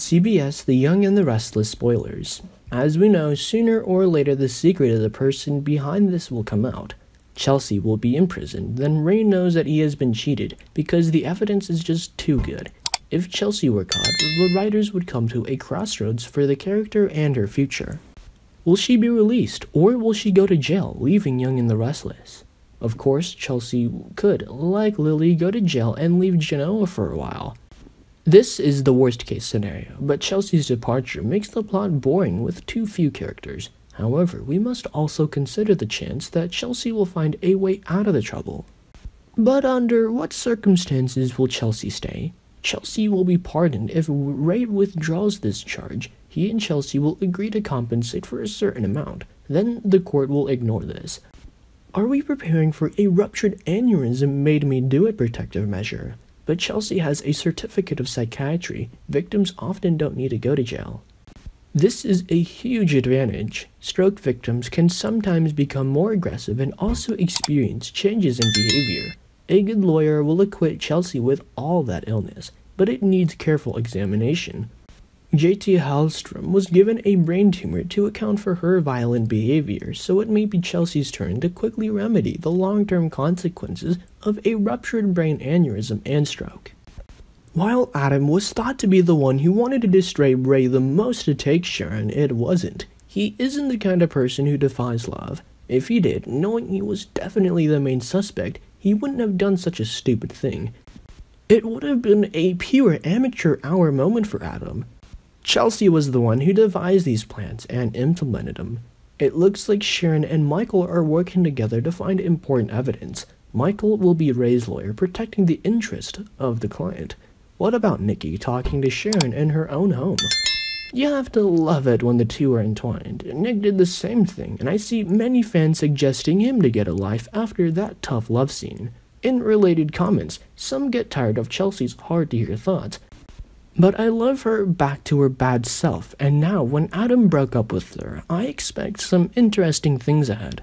CBS The Young and the Restless spoilers. As we know, sooner or later the secret of the person behind this will come out. Chelsea will be imprisoned, then Rey knows that he has been cheated because the evidence is just too good. If Chelsea were caught, the writers would come to a crossroads for the character and her future. Will she be released, or will she go to jail, leaving Young and the Restless? Of course, Chelsea could, like Lily, go to jail and leave Genoa for a while. This is the worst case scenario, but Chelsea's departure makes the plot boring with too few characters. However, we must also consider the chance that Chelsea will find a way out of the trouble. But under what circumstances will Chelsea stay? Chelsea will be pardoned if Rey withdraws this charge. He and Chelsea will agree to compensate for a certain amount. Then the court will ignore this. Are we preparing for a ruptured aneurysm made me do a protective measure? But Chelsea has a certificate of psychiatry. Victims often don't need to go to jail. This is a huge advantage. Stroke victims can sometimes become more aggressive and also experience changes in behavior. A good lawyer will acquit Chelsea with all that illness, but it needs careful examination. JT Hellstrom was given a brain tumor to account for her violent behavior, so it may be Chelsea's turn to quickly remedy the long term consequences of a ruptured brain aneurysm and stroke. While Adam was thought to be the one who wanted to destroy Rey the most to take Sharon, it wasn't. He isn't the kind of person who defies love. If he did, knowing he was definitely the main suspect, he wouldn't have done such a stupid thing. It would have been a pure amateur hour moment for Adam. Chelsea was the one who devised these plans and implemented them. It looks like Sharon and Michael are working together to find important evidence. Michael will be Rey's lawyer protecting the interest of the client. What about Nikki talking to Sharon in her own home? You have to love it when the two are entwined. Nick did the same thing, and I see many fans suggesting him to get a life after that tough love scene. In related comments, some get tired of Chelsea's hard to hear thoughts, but I love her back to her bad self, and now when Adam broke up with her, I expect some interesting things ahead.